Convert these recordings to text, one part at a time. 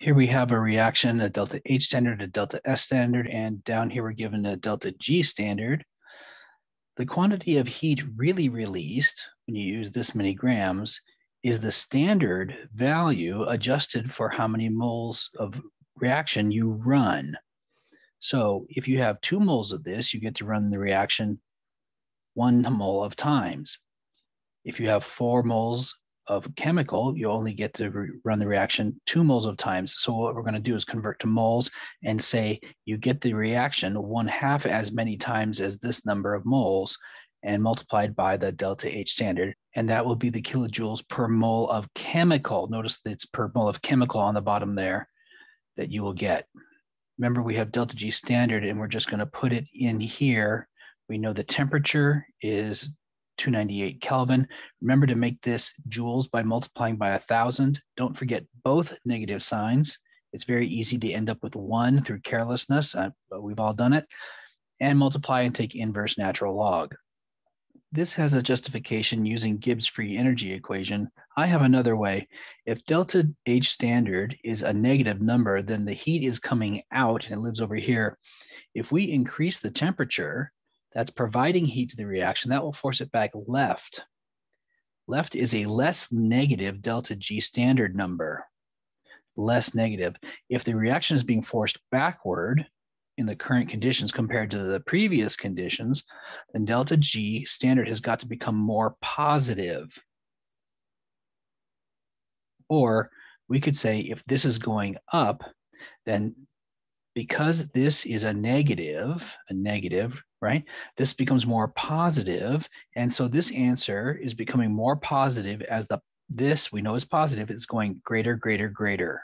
Here we have a reaction, a delta H standard, a delta S standard, and down here we're given a delta G standard. The quantity of heat really released when you use this many grams is the standard value adjusted for how many moles of reaction you run. So if you have two moles of this, you get to run the reaction one mole of times. If you have four moles of chemical, you only get to re- run the reaction two moles of times. So what we're going to do is convert to moles and say you get the reaction one half as many times as this number of moles and multiplied by the delta H standard. And that will be the kilojoules per mole of chemical. Notice that it's per mole of chemical on the bottom there that you will get. Remember, we have delta G standard and we're just going to put it in here. We know the temperature is 298 Kelvin. Remember to make this joules by multiplying by a thousand. Don't forget both negative signs. It's very easy to end up with one through carelessness, uh, but we've all done it. And multiply and take inverse natural log. This has a justification using Gibbs free energy equation. I have another way. If delta H standard is a negative number, then the heat is coming out and it lives over here. If we increase the temperature, that's providing heat to the reaction, that will force it back left. Left is a less negative delta G standard number, less negative. If the reaction is being forced backward in the current conditions compared to the previous conditions, then delta G standard has got to become more positive. Or we could say if this is going up, then because this is a negative, a negative, right? This becomes more positive, And so this answer is becoming more positive as the this we know is positive, it's going greater, greater, greater.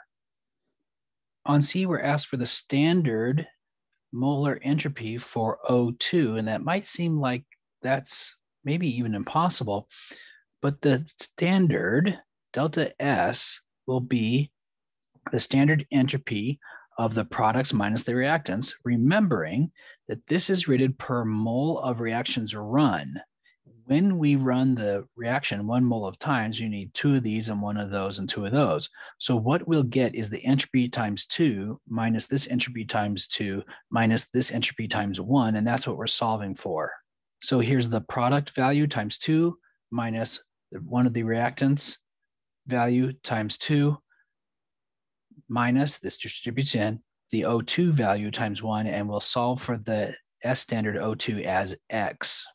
On C, we're asked for the standard molar entropy for O2, and that might seem like that's maybe even impossible, but the standard delta S will be the standard entropy of the products minus the reactants, remembering that this is rated per mole of reactions run. When we run the reaction one mole of times, you need two of these and one of those and two of those. So what we'll get is the entropy times two minus this entropy times two minus this entropy times one, and that's what we're solving for. So here's the product value times two minus one of the reactants value times two minus this distributes in the O2 value times one, and we'll solve for the S standard O2 as X.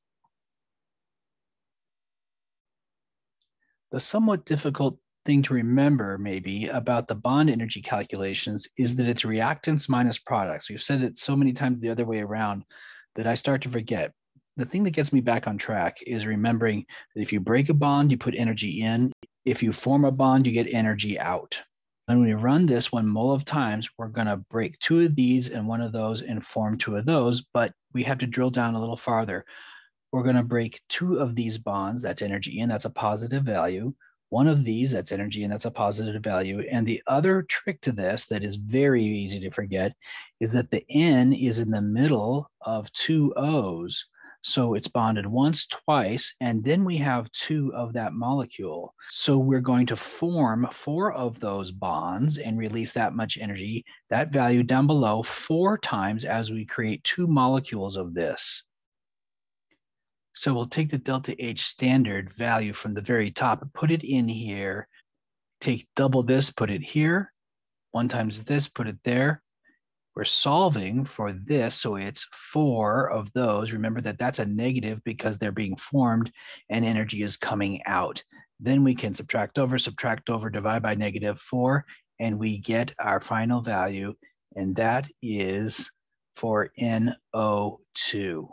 The somewhat difficult thing to remember maybe about the bond energy calculations is that it's reactants minus products. We've said it so many times the other way around that I start to forget. The thing that gets me back on track is remembering that if you break a bond, you put energy in. If you form a bond, you get energy out. When we run this one mole of times, we're going to break two of these and one of those and form two of those, but we have to drill down a little farther. We're going to break two of these bonds, that's energy in, that's a positive value. One of these, that's energy and that's a positive value. And the other trick to this that is very easy to forget is that the N is in the middle of two O's. So it's bonded once, twice, and then we have two of that molecule. So we're going to form four of those bonds and release that much energy, that value down below, four times as we create two molecules of this. So we'll take the delta H standard value from the very top put it in here. Take double this, put it here. One times this, put it there. We're solving for this, so it's four of those. Remember that that's a negative because they're being formed and energy is coming out. Then we can subtract over, subtract over, divide by negative four, and we get our final value, and that is for NO2.